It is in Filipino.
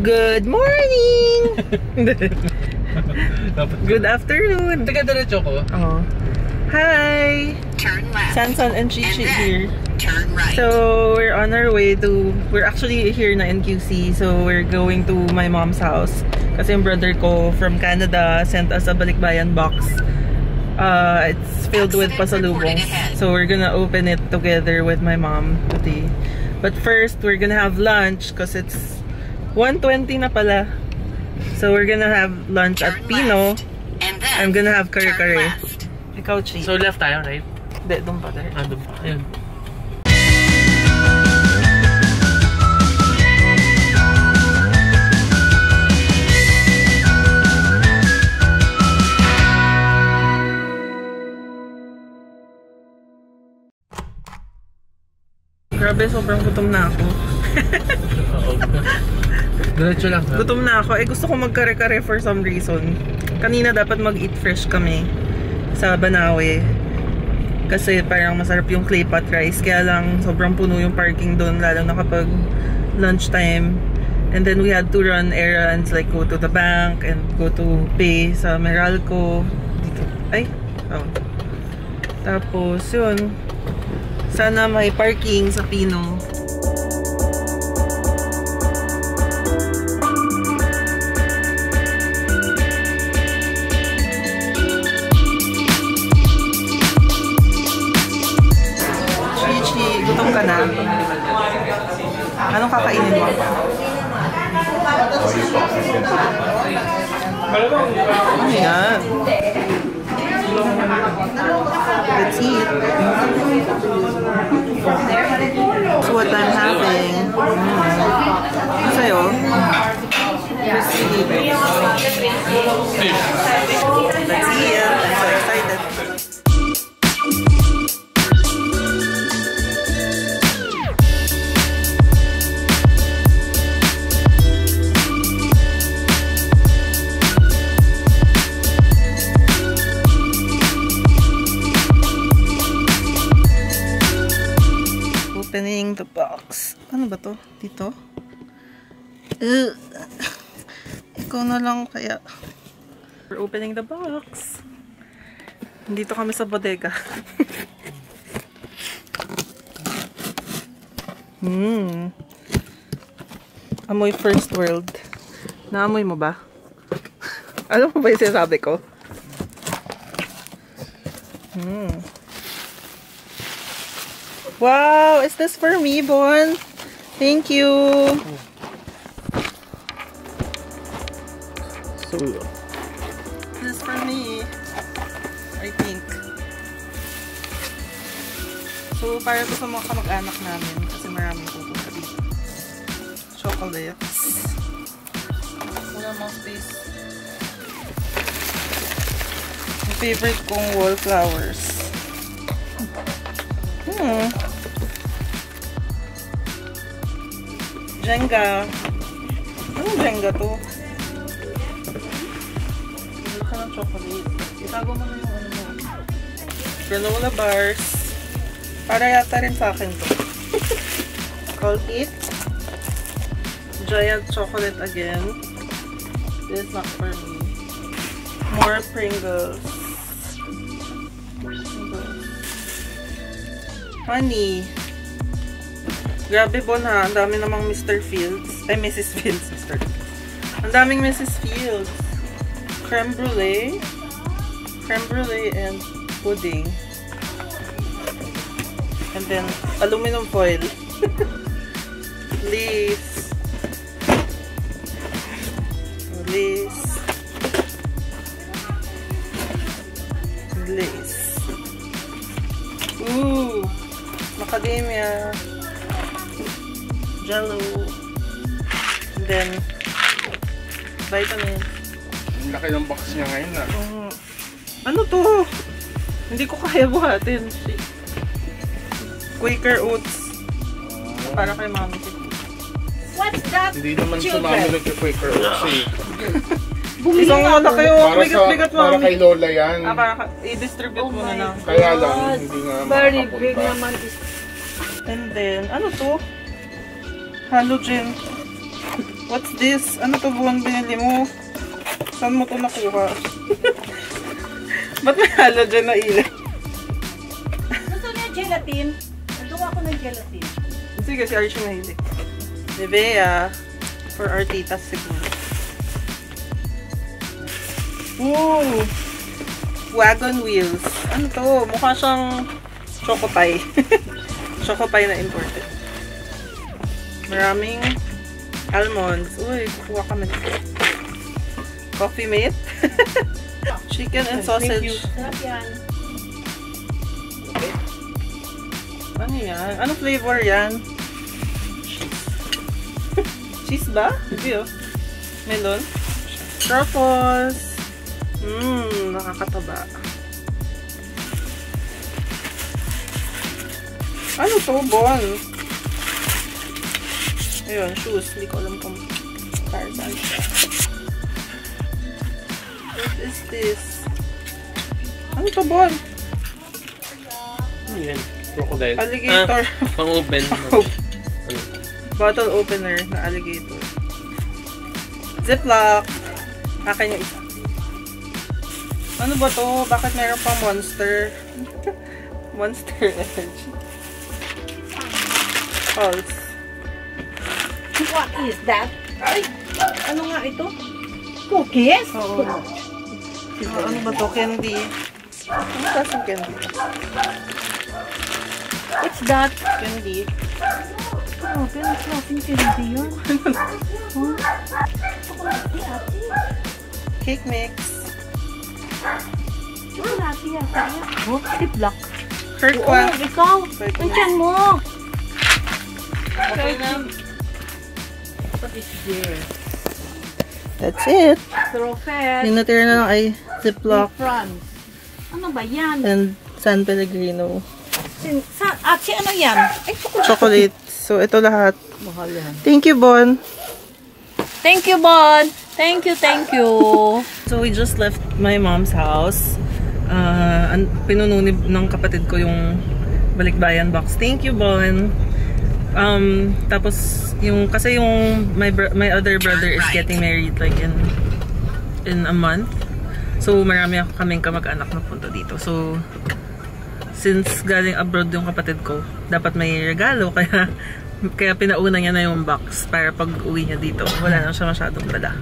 Good morning! Good afternoon! Teka, diretso ko. Oh. Hi! Turn left. Sansan and and Chichi then here. turn right. So, we're on our way to, we're actually here na in QC. So, we're going to my mom's house. Kasi yung brother ko from Canada sent us a balikbayan box. Uh, it's filled with pasalubong. So, we're gonna open it together with my mom today. But first, we're gonna have lunch because it's 1.20 na pala. So, we're gonna have lunch at Pino. left. And then I'm gonna have turn kare-kare. left. Ikaw, Chi. So, left tayo, right? Hindi, doon pa tayo. Ah, doon pa. Ayun. Grabe, sobrang gutom na ako. Diretso lang? Gutom na ako. Eh, gusto ko magkare-kare for some reason. Kanina dapat mag-eat fresh kami sa Banawe. Kasi parang masarap yung clay pot rice. Kaya lang sobrang puno yung parking doon. Lalo na kapag lunchtime. And then we had to run errands like go to the bank and go to pay sa Meralco. Dito. Ay! Oh. Tapos yun. Sana may parking sa Pino. Anong kakainin mo? Ano yan? Let's eat. So what I'm having. Mm. Ano sa'yo? Crispy. Let's the box. Ano ba to? Dito? Ugh. Ikaw na lang kaya. We're opening the box. Dito kami sa bodega. hmm. Amoy first world. Naamoy mo ba? Alam mo ba yung sinasabi ko? Hmm. Wow, is this for me, Bon? Thank you. So, This is for me. I think. So, para to sa mga kamag-anak namin kasi maraming pupunta dito. Chocolates. Wala mga space. Yung favorite kong wallflowers. Hmm. Jenga. Anong Jenga to? Bili ka ng chocolate. Itago mo na yung ano mo. Granola bars. Para yata rin sa akin to. Colgate. Giant chocolate again. This is not for me. More Pringles. Pringles. Honey. Grabe bon ha. Ang dami namang Mr. Fields. Ay, Mrs. Fields. Mr. Ang daming Mrs. Fields. Creme brulee. Creme brulee and pudding. And then, aluminum foil. Lace. Lace. Lace. Ooh! Macadamia. Jello. And then, vitamin. Ang laki ng box niya ngayon ah. Mm. Ano to? Hindi ko kaya buhatin. Quaker Oats. Para kay mami. What's that? Hindi naman Children. sumami nagka-Quaker Oats eh. Bumili Isang na ako. kayo. Para, sa, Bigat-bigat para mami. kay Lola yan. Ah, para i-distribute Oh mo na lang. Kaya lang, hindi nga Very big naman And then, ano to? Halogen. What's this? Ano to buwan binili mo? Saan mo to nakuha? Ba't may halogen na ilaw? Gusto niya gelatin? Nagawa ko ng gelatin. Sige, si Archie mahilig. Nivea. For our titas siguro. Ooh! Wagon wheels. Ano to? Mukha siyang chocopie. chocopie na imported. Maraming almonds. Uy, kukuha kami. Coffee mate. Chicken and sausage. Sarap yan. Ano yan? Ano flavor yan? Cheese ba? Hindi oh. Melon. Truffles. Mmm, nakakataba. Ano to? Bon. Ayun, shoes. Hindi ko alam kung para saan siya. What is this? Ano to, Bon? Ano yan? Crocodile. Alligator. Ah, pang-open. Oh. Bottle opener na alligator. Ziploc. Akin yung isa. Ano ba to? Bakit meron pang monster? monster energy. Pulse. What is that? Ay! Ano nga ito? Cookies? Oo. ano ba to? Candy. Ano klaseng candy? What's that? Candy. Oh, pero klaseng candy yun. Huh? Cake mix. Chocolate yata yan. Oh, ziplock. Oo, Kirkland. ikaw. Ang tiyan mo. Okay na. What is this? That's it. Strawfed. Yung natira na lang ay Ziploc France. Ano ba yan? and San Pellegrino. Sin, sa, ah, si ano yan? Ay, chocolate. Chocolate. So, ito lahat. Mahal yan. Thank you, Bon. Thank you, Bon. Thank you, thank you. So, we just left my mom's house. Uh, an- pinununib ng kapatid ko yung balikbayan box. Thank you, Bon. Um, tapos, yung, kasi yung, my, my other brother is getting married like in, in a month. So, marami ako kaming kamag-anak na punta dito. So, since galing abroad yung kapatid ko, dapat may regalo. Kaya, kaya pinauna niya na yung box para pag uwi niya dito, wala na siya masyadong dala.